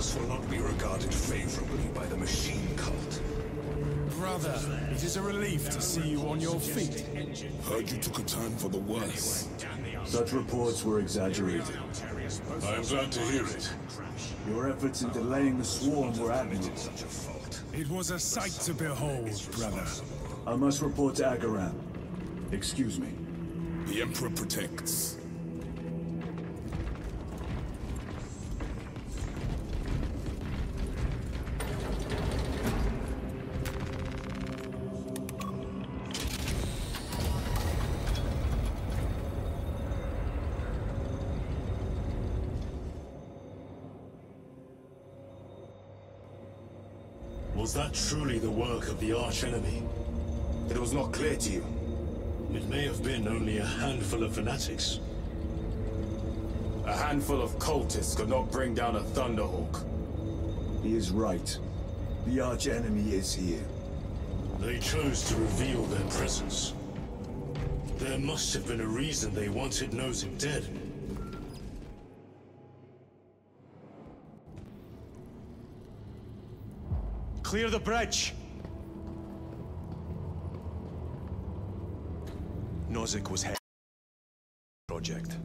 Argos will not be regarded favorably by the machine cult. Brother, it is a relief to see you on your feet. Heard you took a turn for the worse. Such reports were exaggerated. I am glad to hear it. Your efforts in delaying the swarm were admirable. It was a sight to behold, brother. I must report to Acheran. Excuse me. The Emperor protects. The work of archenemy? It was not clear to you. It may have been only a handful of fanatics. A handful of cultists could not bring down a Thunderhawk. He is right. The arch-enemy is here. They chose to reveal their presence. There must have been a reason they wanted Nozick dead. Clear the bridge! Nozick was head project.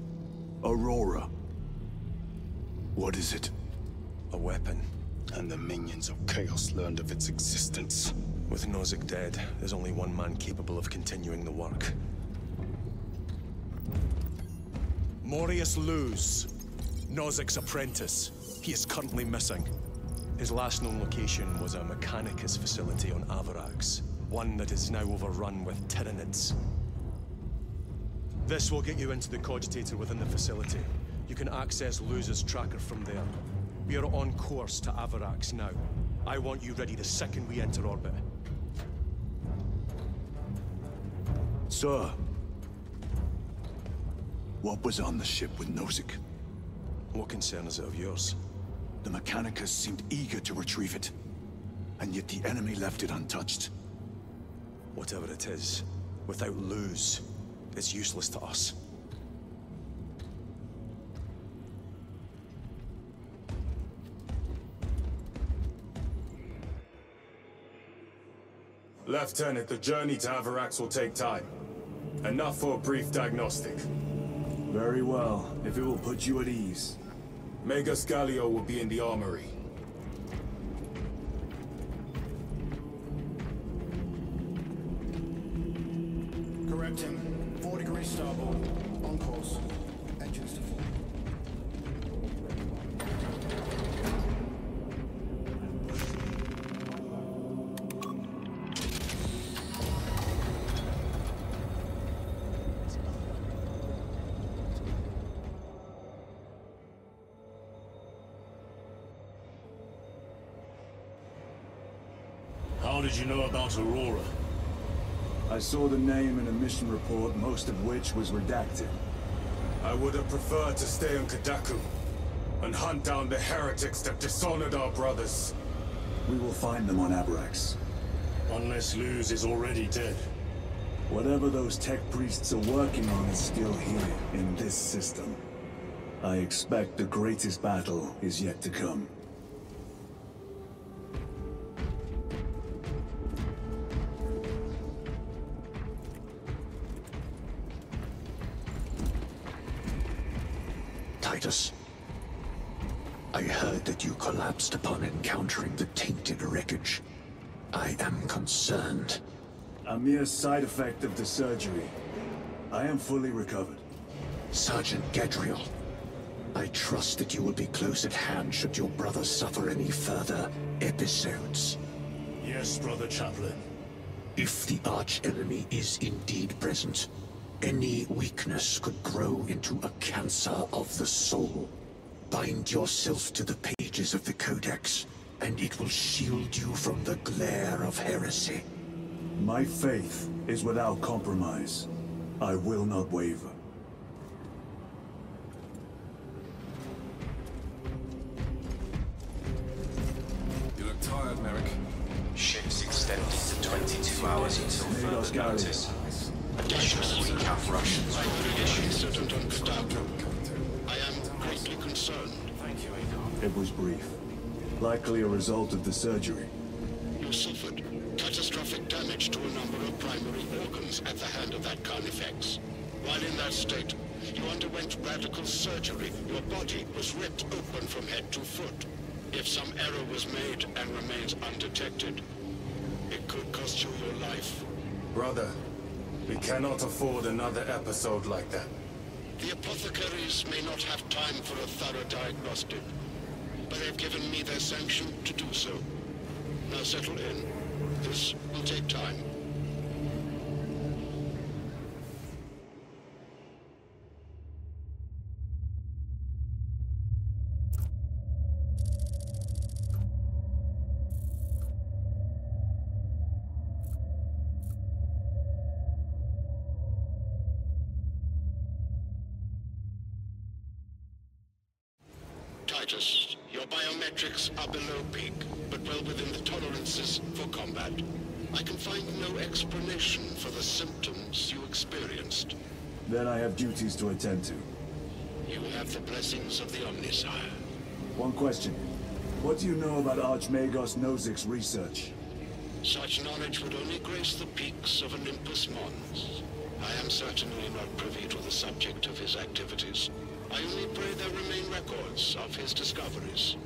Aurora. What is it? A weapon. And the minions of Chaos learned of its existence. With Nozick dead, there's only one man capable of continuing the work. Morius Luz, Nozick's apprentice. He is currently missing. His last known location was a Mechanicus facility on Avarax, one that is now overrun with Tyranids. This will get you into the cogitator within the facility. You can access Luz's tracker from there. We are on course to Avarax now. I want you ready the second we enter orbit. Sir. What was on the ship with Nozick? What concern is it of yours? The Mechanicus seemed eager to retrieve it. And yet the enemy left it untouched. Whatever it is, without Luz, it's useless to us. Lieutenant, the journey to Avarax will take time. Enough for a brief diagnostic. Very well, if it will put you at ease. Magus Galio will be in the armory. Correcting. Four degrees starboard. On course. Engines to full. How did you know about Aurora? I saw the name in a mission report, most of which was redacted. I would have preferred to stay on Kadaku and hunt down the heretics that dishonored our brothers. We will find them on Avarax. Unless Luz is already dead. Whatever those tech priests are working on is still here, in this system. I expect the greatest battle is yet to come. Side effect of the surgery. I am fully recovered. Sergeant Gadriel, I trust that you will be close at hand should your brother suffer any further episodes. Yes, Brother Chaplain. If the arch-enemy is indeed present, any weakness could grow into a cancer of the soul. Bind yourself to the pages of the Codex, and it will shield you from the glare of heresy. My faith is without compromise. I will not waver. You look tired, Merrick. Ships extended to 22 hours until further Gary. notice. Additional recap Russians will be issued. I am greatly concerned. Thank you, Adol. It was brief. Likely a result of the surgery. That state, you underwent radical surgery. Your body was ripped open from head to foot. If some error was made and remains undetected, it could cost you your life. Brother, we cannot afford another episode like that. The apothecaries may not have time for a thorough diagnostic, but they've given me their sanction to do so. Now settle in. This will take time. Titus, your biometrics are below peak, but well within the tolerances for combat. I can find no explanation for the symptoms you experienced. Then I have duties to attend to. You have the blessings of the Omnissiah. One question. What do you know about Archmagos Nozick's research? Such knowledge would only grace the peaks of Olympus Mons. I am certainly not privy to the subject of his activities. I only pray there remain records of his discoveries.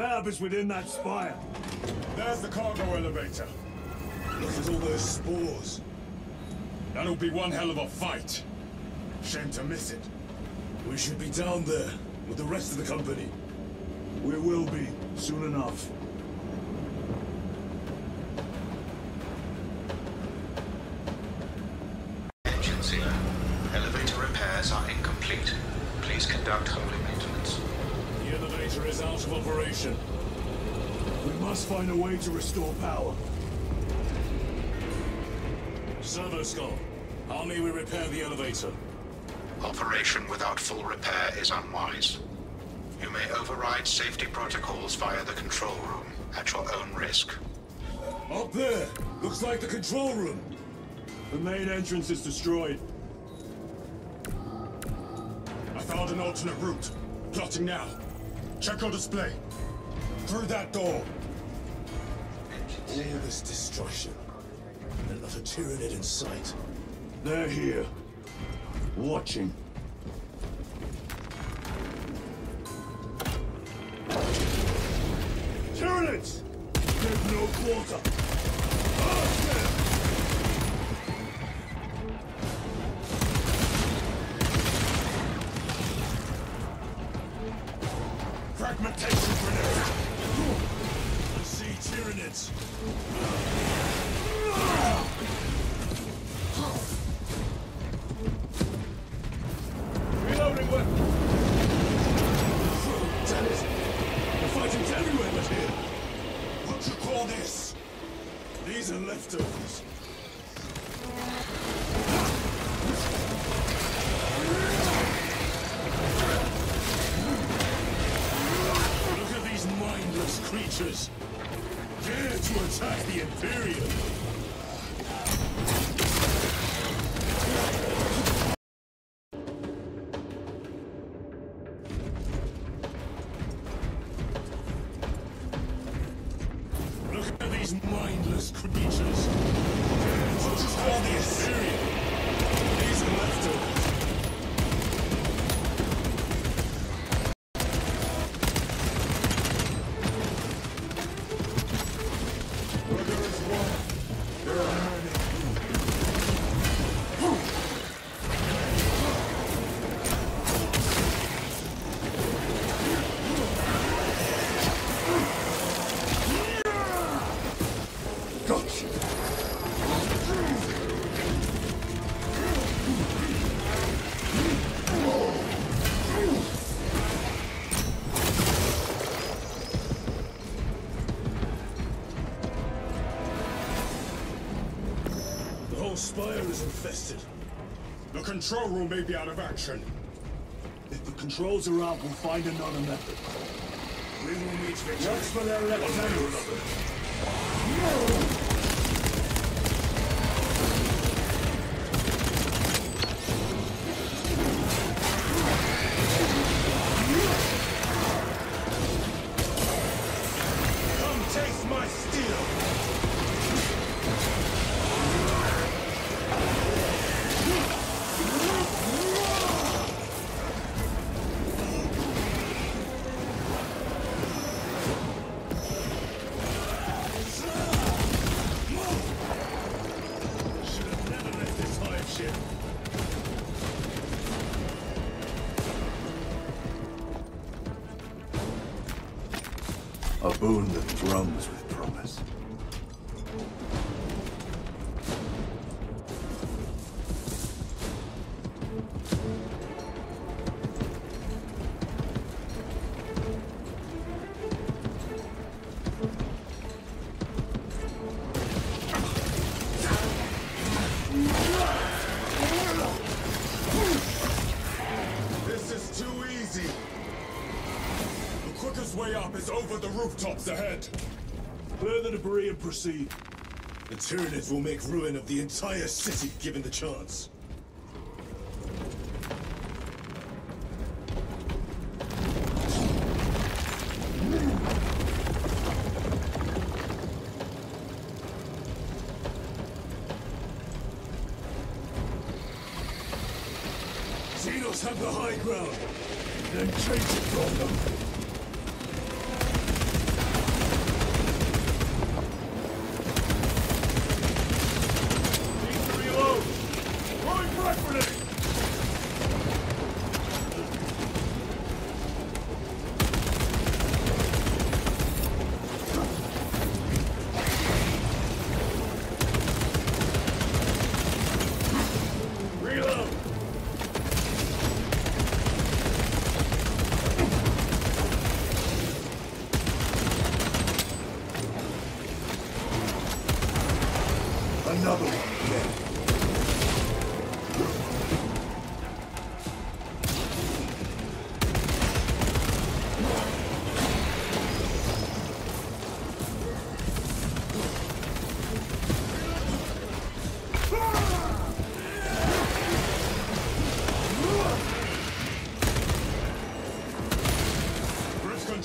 Lab is within that spire. There's the cargo elevator. Look at all those spores. That'll be one hell of a fight. Shame to miss it. We should be down there with the rest of the company. We will be, soon enough. Engines here. Elevator repairs are incomplete. Please conduct holy maintenance. The elevator is out of operation. We must find a way to restore power. Servo Skull, how may we repair the elevator? Operation without full repair is unwise. You may override safety protocols via the control room at your own risk. Up there! Looks like the control room! The main entrance is destroyed. I found an alternate route. Plotting now. Check your display. Through that door. All this destruction, and not a Tyranid in sight. They're here. Watching. Tyranids! Give no quarter! Control room may be out of action. If the controls are out, we'll find another method. We will meet victory. Watch for their One that with the rooftops ahead! Clear the debris and proceed. The Tyranids will make ruin of the entire city given the chance.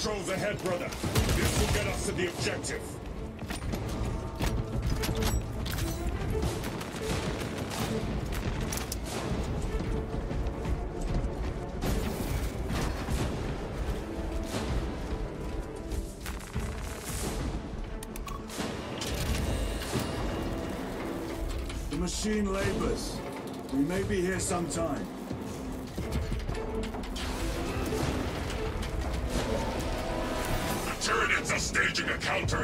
Controls ahead, brother. This will get us to the objective. The machine labors. We may be here some time.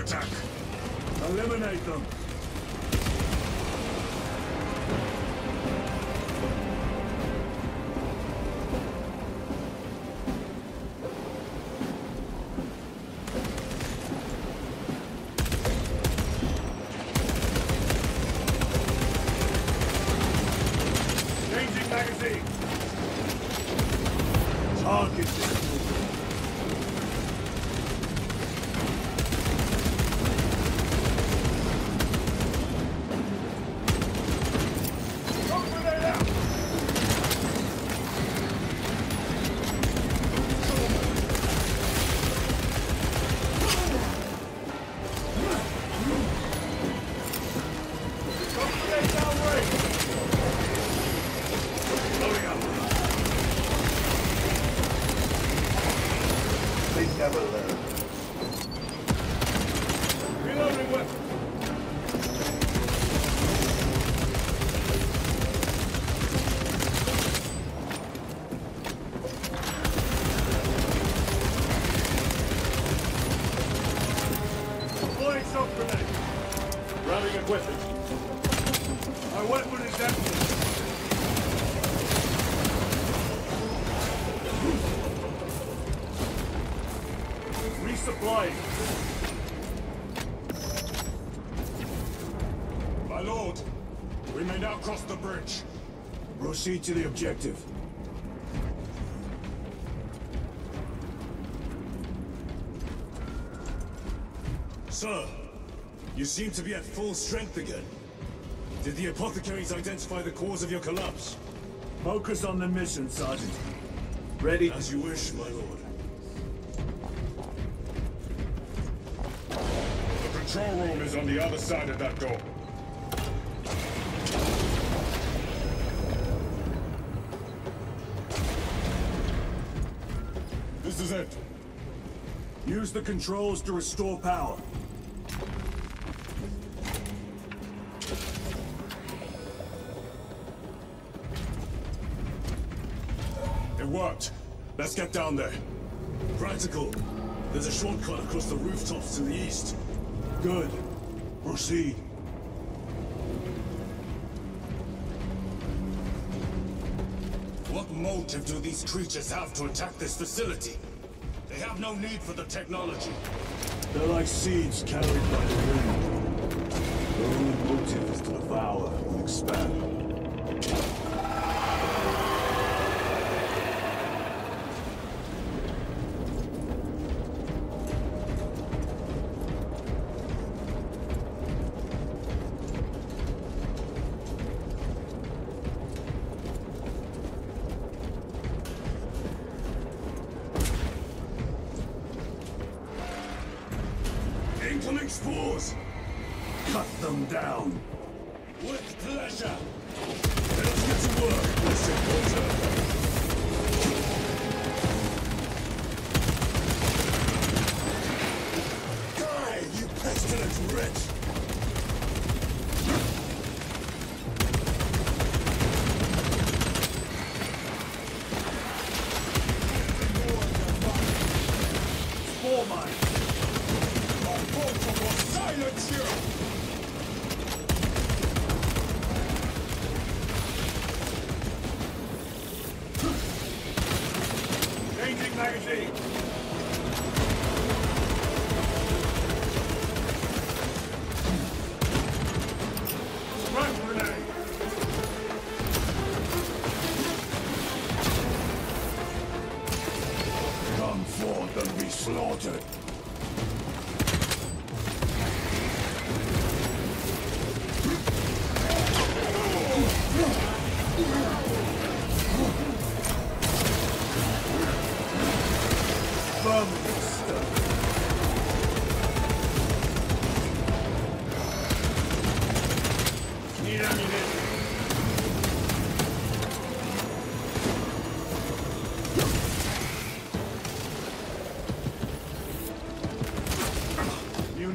The Tyranids are staging a counterattack. Eliminate them! Proceed to the objective. Sir, you seem to be at full strength again. Did the apothecaries identify the cause of your collapse? Focus on the mission, Sergeant. Ready? As you wish, my lord. The control room is on the other side of that door. Use the controls to restore power. It worked. Let's get down there. Practical. There's a shortcut across the rooftops to the east. Good. Proceed. What motive do these creatures have to attack this facility? They have no need for the technology. They're like seeds carried by the wind. Their only motive is to devour and expand.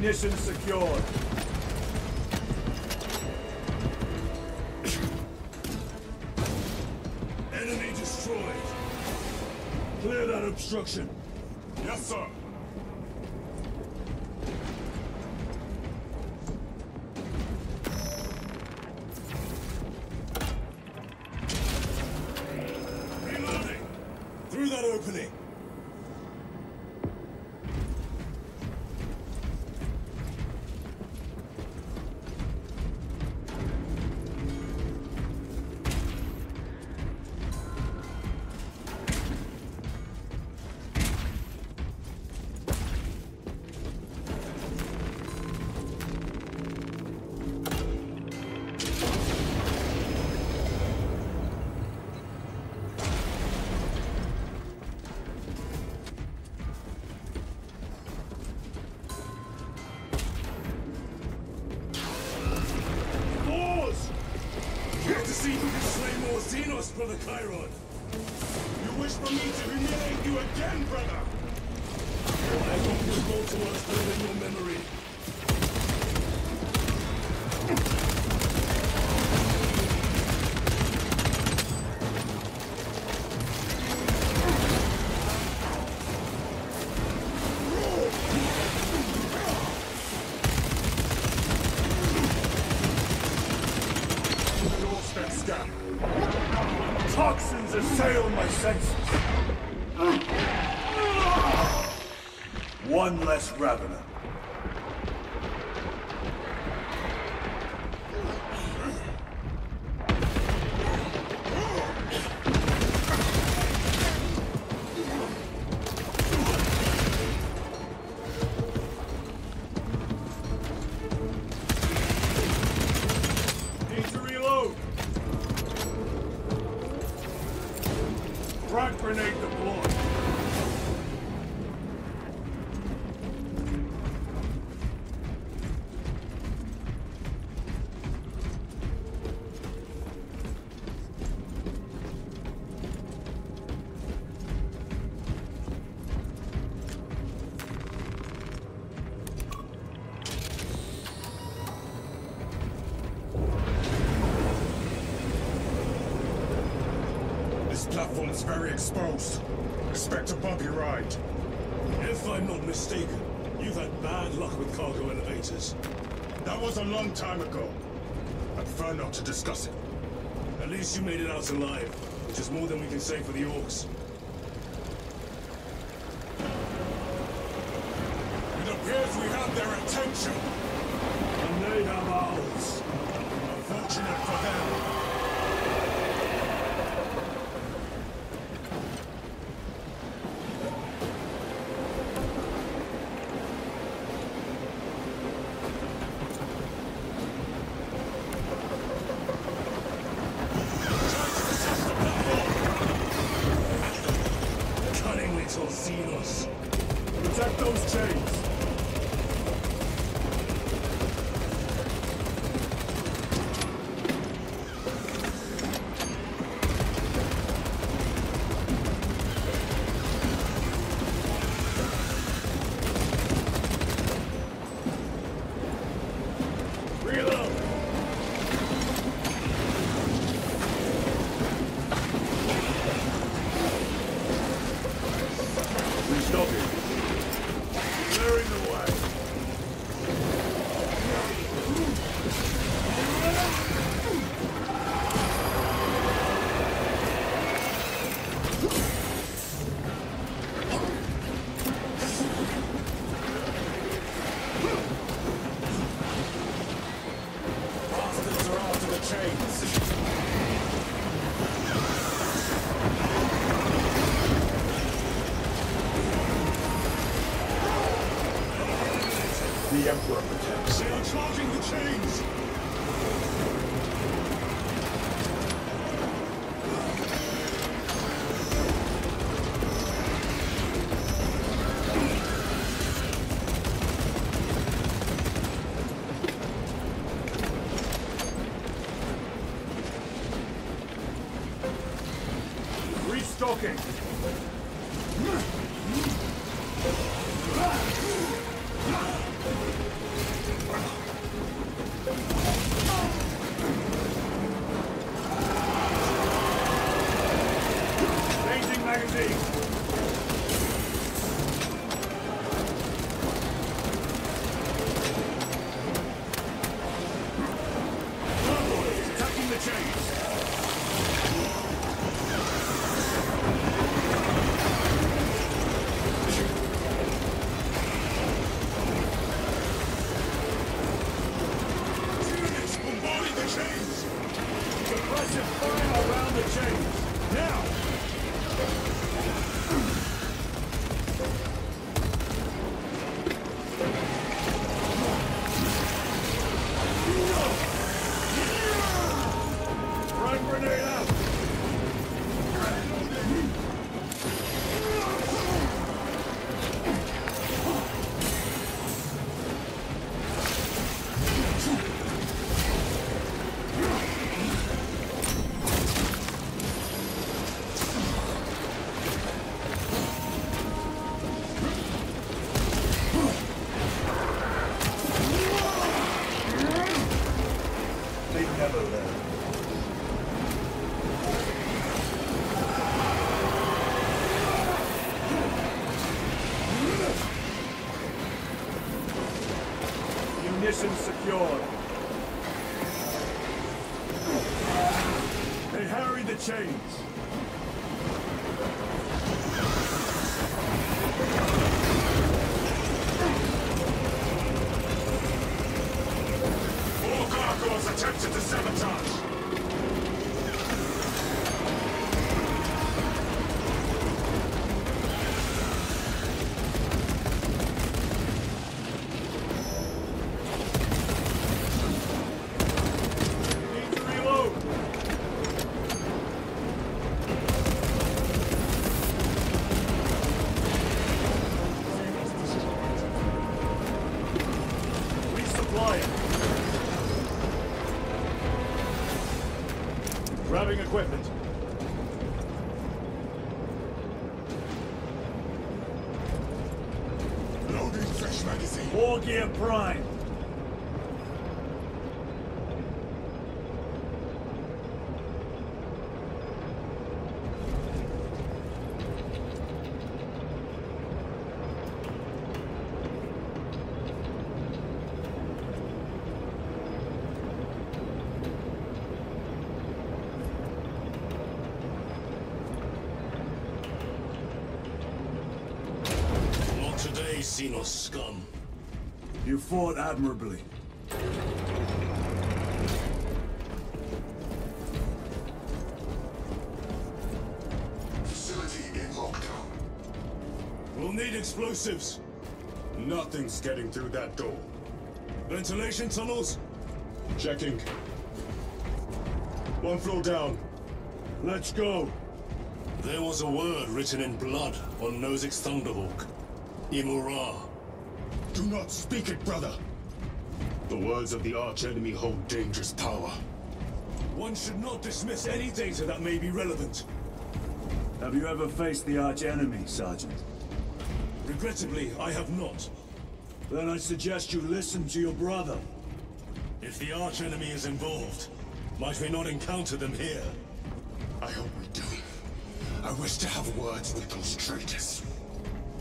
Munitions secured. Enemy destroyed! Clear that obstruction. Chairon. You wish for me to humiliate you again, brother? I hope you'll go to us building your memory. One Platform's very exposed. Expect a bumpy ride. If I'm not mistaken, you've had bad luck with cargo elevators. That was a long time ago. I prefer not to discuss it. At least you made it out alive, which is more than we can say for the orks. It appears we have their attention. The Emperor protects. They are charging the chains. Prime. Not today, Xenos scum. You fought admirably. Facility in lockdown. We'll need explosives. Nothing's getting through that door. Ventilation tunnels? Checking. One floor down. Let's go. There was a word written in blood on Nozick's Thunderhawk. Imurah. Do not speak it, brother. The words of the archenemy hold dangerous power. One should not dismiss any data that may be relevant. Have you ever faced the arch enemy, Sergeant? Regrettably, I have not. Then I suggest you listen to your brother. If the archenemy is involved, might we not encounter them here? I hope we do. I wish to have words with those traitors.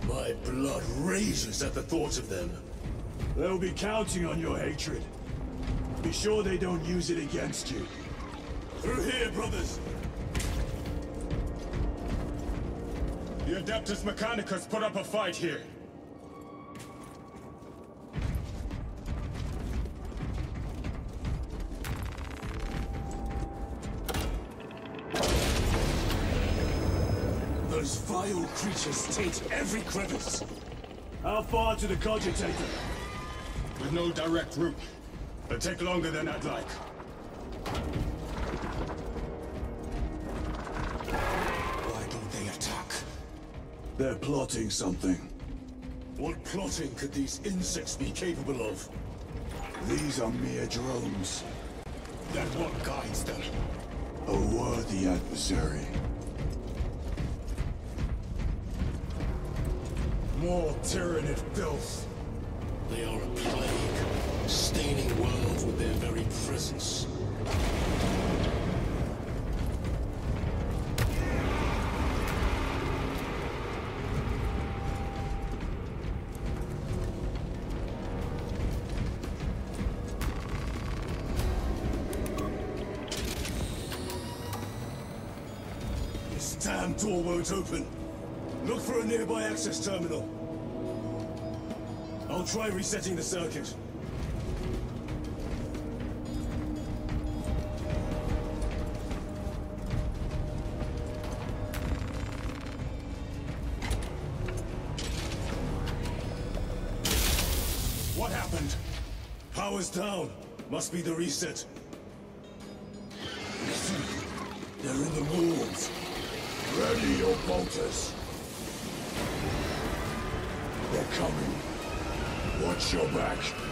My blood rages at the thought of them. They'll be counting on your hatred. Be sure they don't use it against you. Through here, brothers! The Adeptus Mechanicus put up a fight here. Those vile creatures taint every crevice. How far to the cogitator? With no direct route. It'll take longer than I'd like. Why don't they attack? They're plotting something. What plotting could these insects be capable of? These are mere drones. Then what guides them? A worthy adversary. More Tyranid filth. They are a plague, staining worlds with their very presence. This damn door won't open. Look for a nearby access terminal. I'll try resetting the circuit. What happened? Power's down. Must be the reset. Listen. They're in the walls. Ready your bolters. They're coming. Watch your back.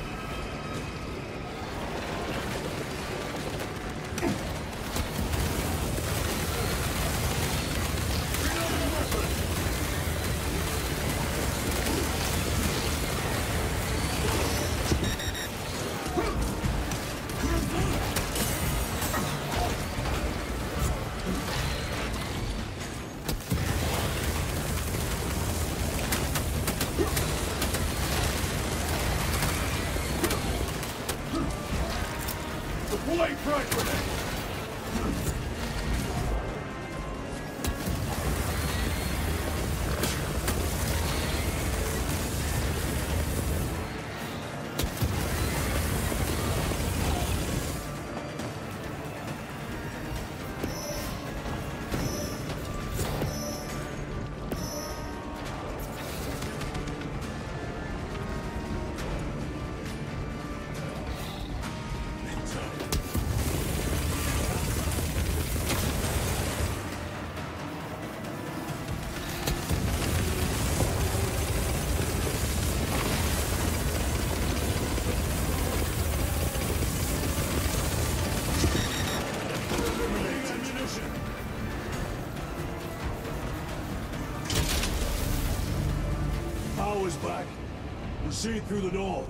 Proceed through the door.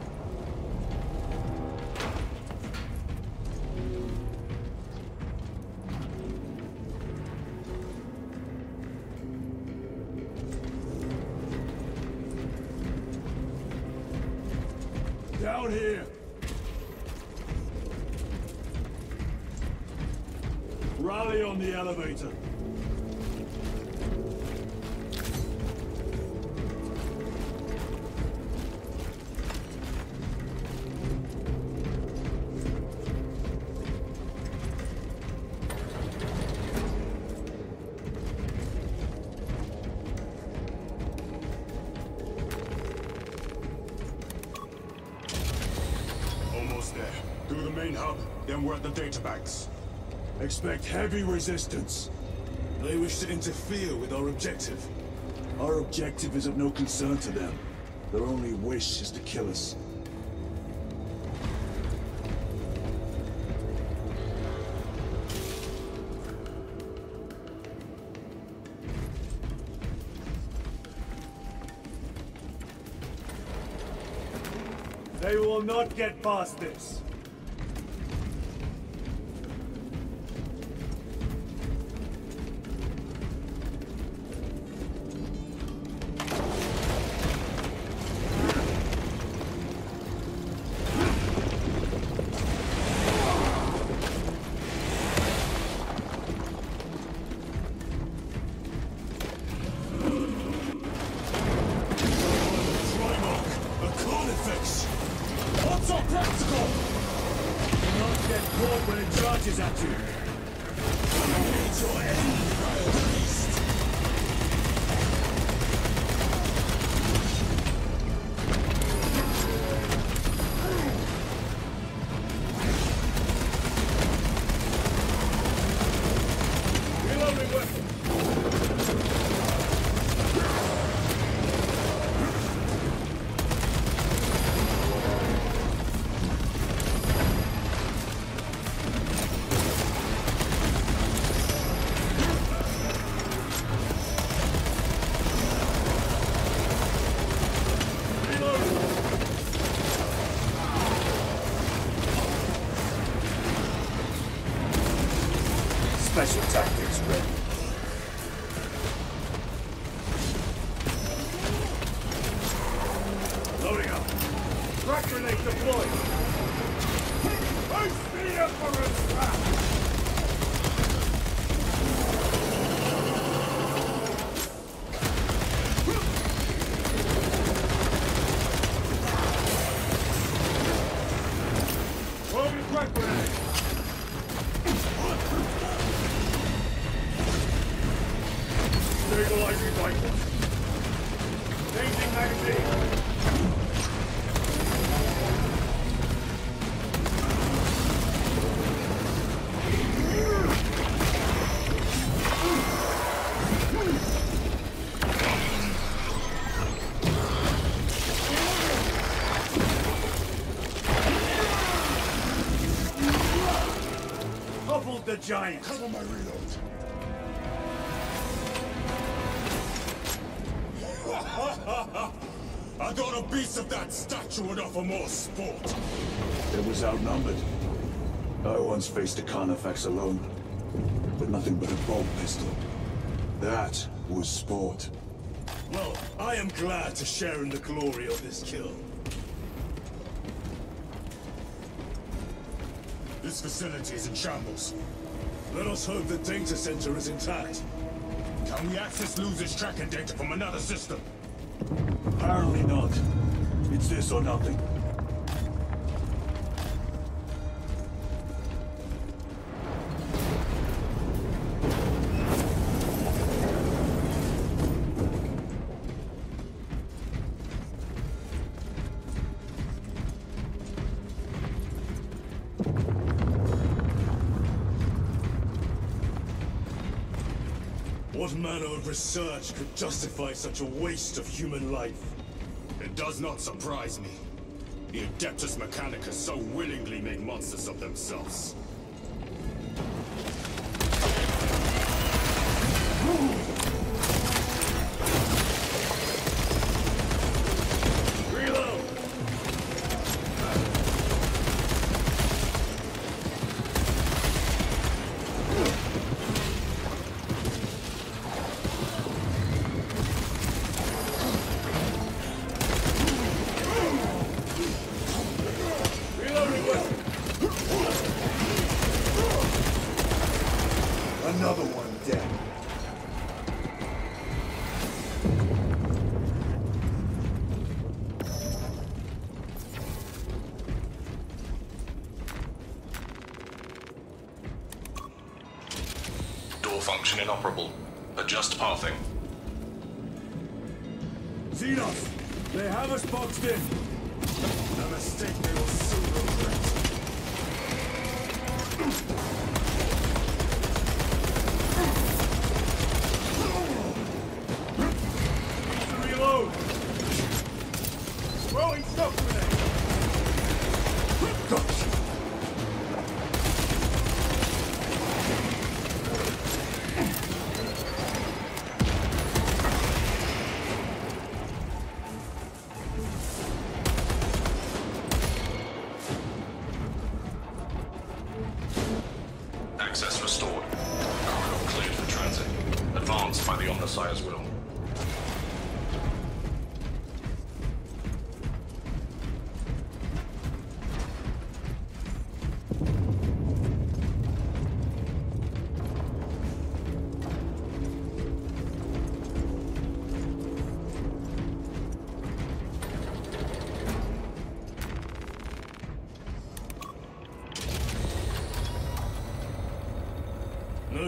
Down here. Rally on the elevator. The databanks. Expect heavy resistance. They wish to interfere with our objective. Our objective is of no concern to them. Their only wish is to kill us. They will not get past this. When it charges at you. Giant. Cover my reload. I thought a beast of that stature would offer more sport. It was outnumbered. I once faced a Carnifex alone, with nothing but a bolt pistol. That was sport. Well, I am glad to share in the glory of this kill. This facility is in shambles. Let us hope the data center is intact. Can we access Luz's tracking data from another system? Apparently not. It's this or nothing. Research could justify such a waste of human life? It does not surprise me. The Adeptus Mechanicus so willingly make monsters of themselves. Function inoperable. Adjust pathing. Xenos! They have us boxed in!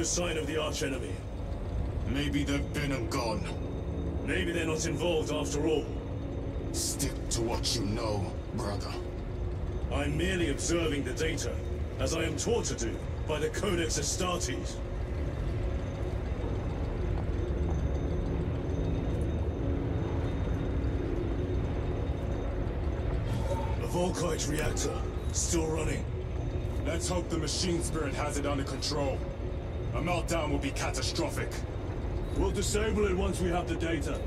Sign of the archenemy. Maybe they've been and gone. Maybe they're not involved after all. Stick to what you know, brother. I'm merely observing the data, as I am taught to do by the Codex Astartes. The Volkite reactor, still running. Let's hope the machine spirit has it under control. Meltdown will be catastrophic. We'll disable it once we have the data.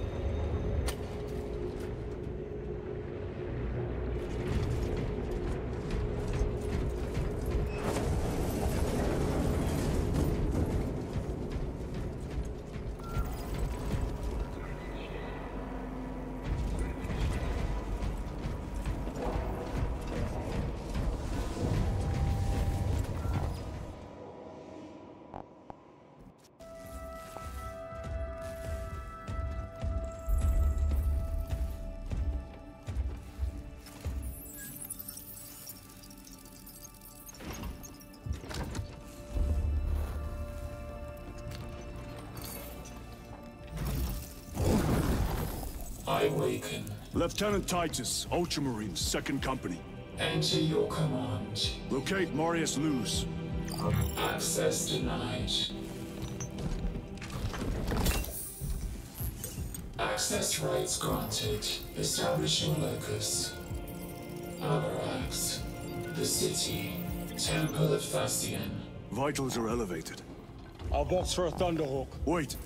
I awaken. Lieutenant Titus, Ultramarines, Second Company. Enter your command. Locate Marius Luz. Access denied. Access rights granted. Establish your locus. Avarax. The city. Temple of Thasian. Vitals are elevated. I'll box for a Thunderhawk. Wait.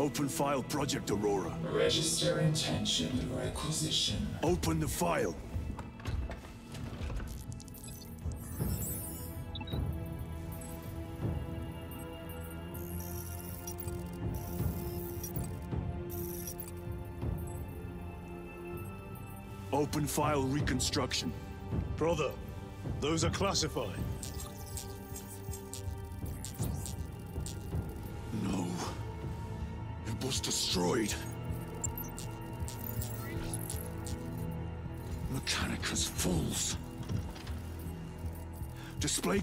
Open file Project Aurora. Register intention of requisition. Open the file. Open file reconstruction. Brother, those are classified.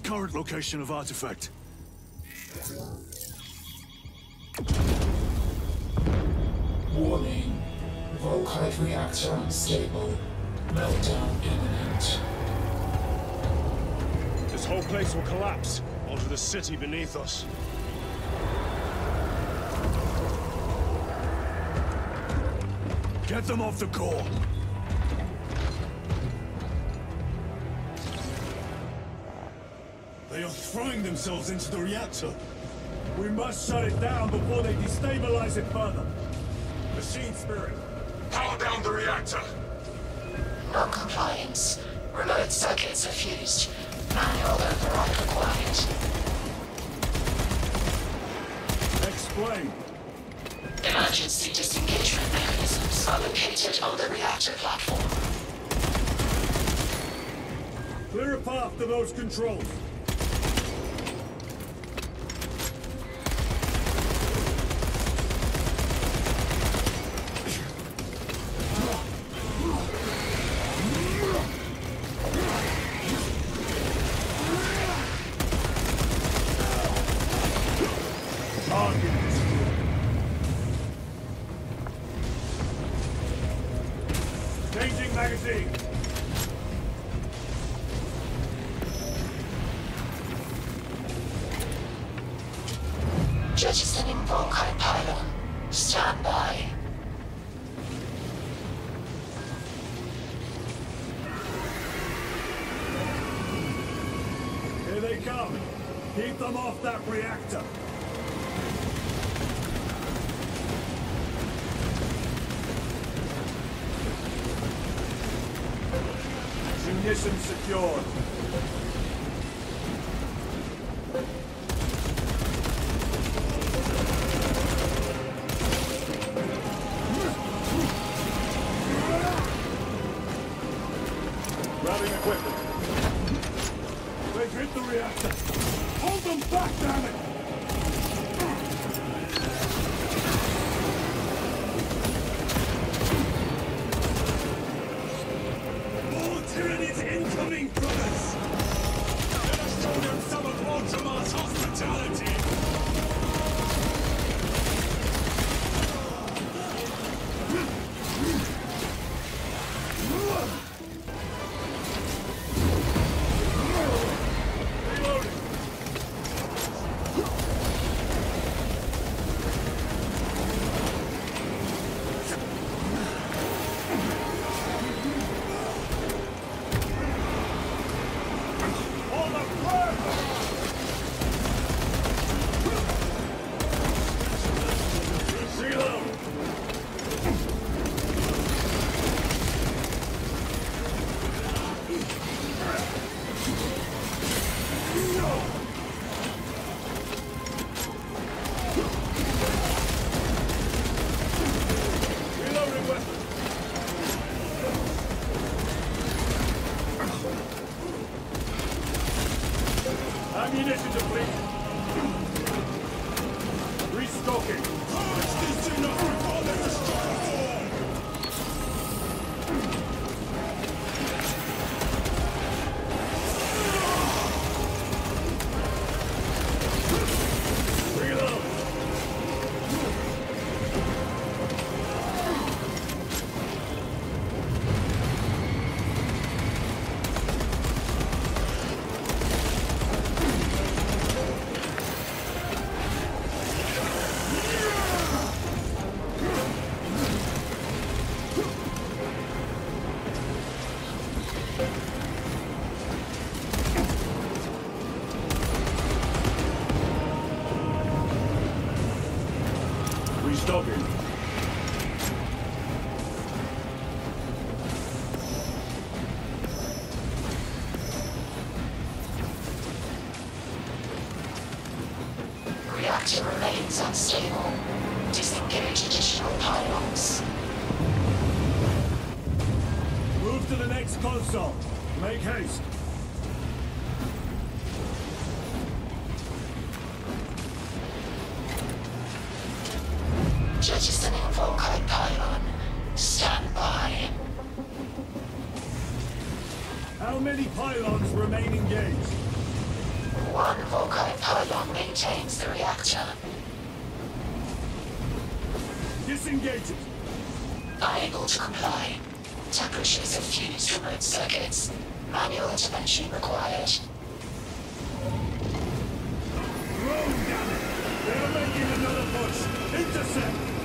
Current location of artifact. Warning. Volkite reactor unstable. Meltdown imminent. This whole place will collapse onto the city beneath us. Get them off the core. Throwing themselves into the reactor. We must shut it down before they destabilize it further. Machine Spirit, power down the reactor. Non-compliance. Remote circuits are fused. Manual override required. Explain. Emergency disengagement mechanisms are located on the reactor platform. Clear a path to those controls. Remains Intercept!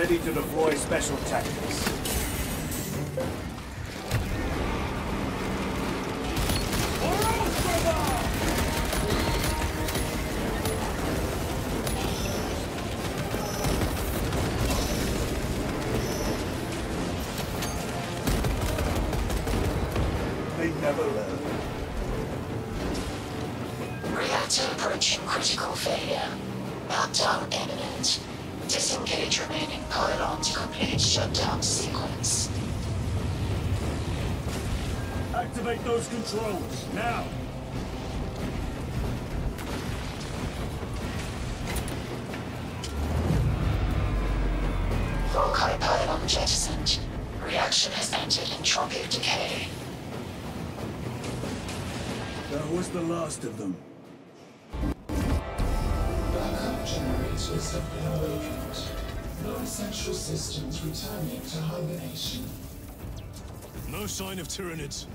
Ready to deploy special tactics. Returning to hibernation. No sign of Tyranids.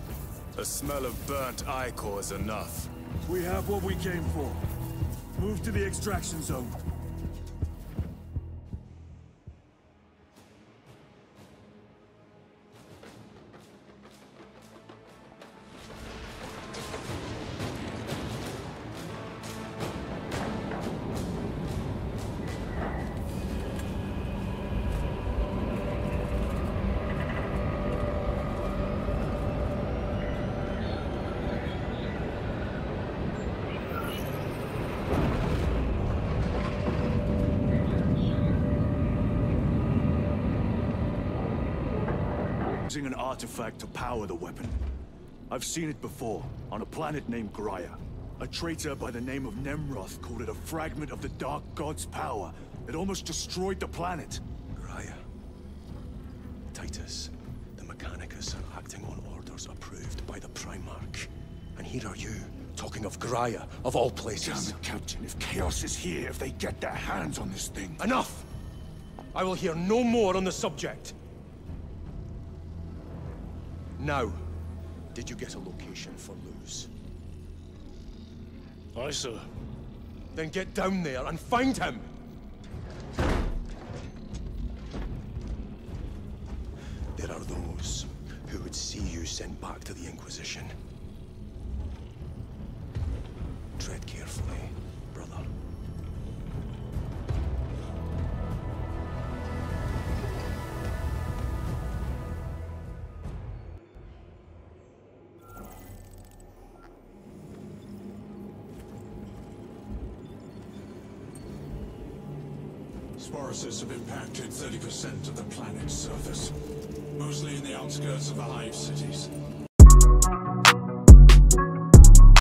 The smell of burnt ichor is enough. We have what we came for. Move to the extraction zone. Using an artifact to power the weapon. I've seen it before, on a planet named Graia. A traitor by the name of Nemeroth called it a fragment of the Dark God's power It almost destroyed the planet. Graia. Titus, the Mechanicus are acting on orders approved by the Primarch. And here are you, talking of Graia, of all places. Damn it, Captain. If Chaos is here, if they get their hands on this thing... Enough! I will hear no more on the subject. Now, did you get a location for Luz? Aye, sir. Then get down there and find him! There are those who would see you sent back to the Inquisition. Tread carefully. Sporocysts have impacted 30% of the planet's surface. Mostly in the outskirts of the hive cities.